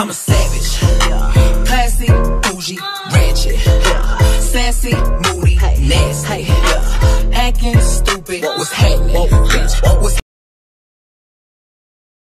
I'm a savage. Classy, bougie, ratchet. Sassy, moody, nasty. Acting stupid. What's happening? What's